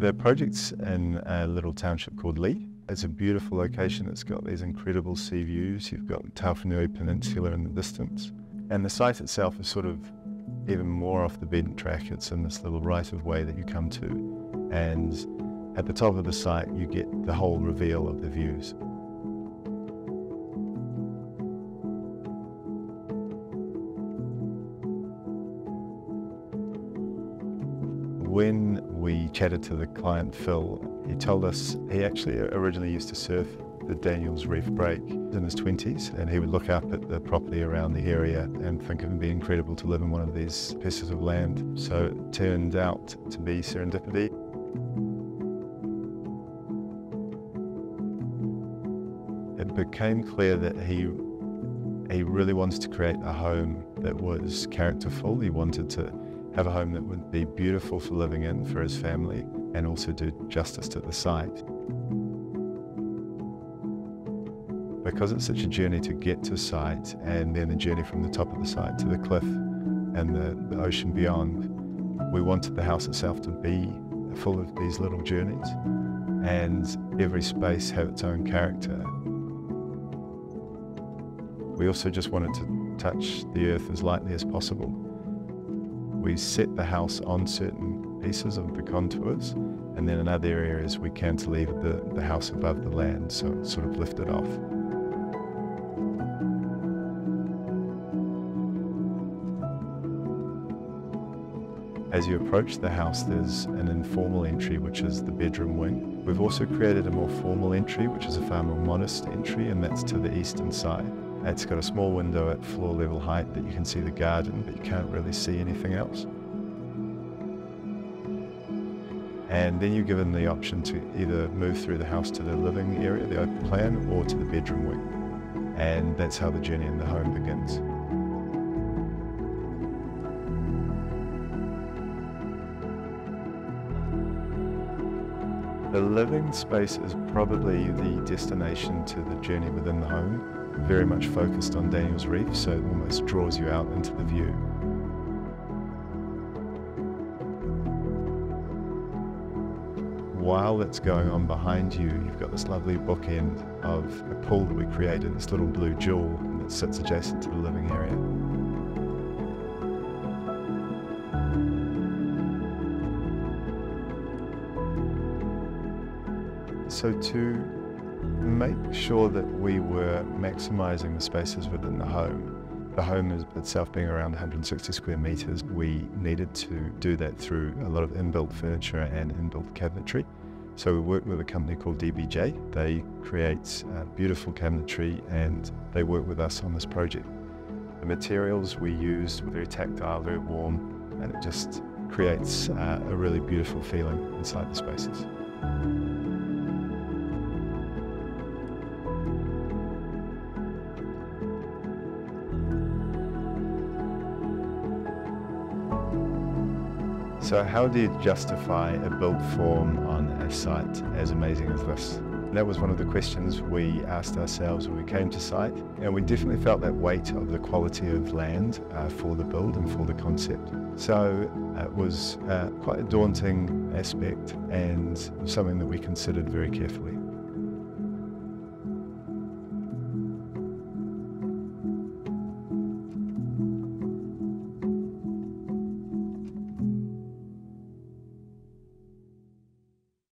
The project's in a little township called Leigh. It's a beautiful location. It's got these incredible sea views. You've got Tawharanui Peninsula in the distance. And the site itself is sort of even more off the beaten track. It's in this little right of way that you come to. And at the top of the site, you get the whole reveal of the views. When we chatted to the client, Phil, he told us he actually originally used to surf the Daniels Reef Break in his 20s, and he would look up at the property around the area and think it would be incredible to live in one of these pieces of land. So it turned out to be serendipity. It became clear that he he really wanted to create a home that was characterful. He wanted to have a home that would be beautiful for living in for his family and also do justice to the site. Because it's such a journey to get to site and then the journey from the top of the site to the cliff and the, the ocean beyond, we wanted the house itself to be full of these little journeys and every space have its own character. We also just wanted to touch the earth as lightly as possible we set the house on certain pieces of the contours, and then in other areas we cantilevered the, the house above the land, so sort of lifted off. As you approach the house, there's an informal entry, which is the bedroom wing. We've also created a more formal entry, which is a far more modest entry, and that's to the eastern side. It's got a small window at floor level height that you can see the garden, but you can't really see anything else. And then you're given the option to either move through the house to the living area, the open plan, or to the bedroom wing. And that's how the journey in the home begins. The living space is probably the destination to the journey within the home very much focused on Daniels Reef, so it almost draws you out into the view. While that's going on behind you, you've got this lovely bookend of a pool that we created, this little blue jewel that sits adjacent to the living area. So to make sure that we were maximizing the spaces within the home. The home is itself being around 160 square meters, we needed to do that through a lot of inbuilt furniture and inbuilt cabinetry. So we worked with a company called DBJ. They create uh, beautiful cabinetry and they work with us on this project. The materials we used were very tactile, very warm, and it just creates uh, a really beautiful feeling inside the spaces. So how do you justify a built form on a site as amazing as this? That was one of the questions we asked ourselves when we came to site, and we definitely felt that weight of the quality of land uh, for the build and for the concept. So it was uh, quite a daunting aspect and something that we considered very carefully.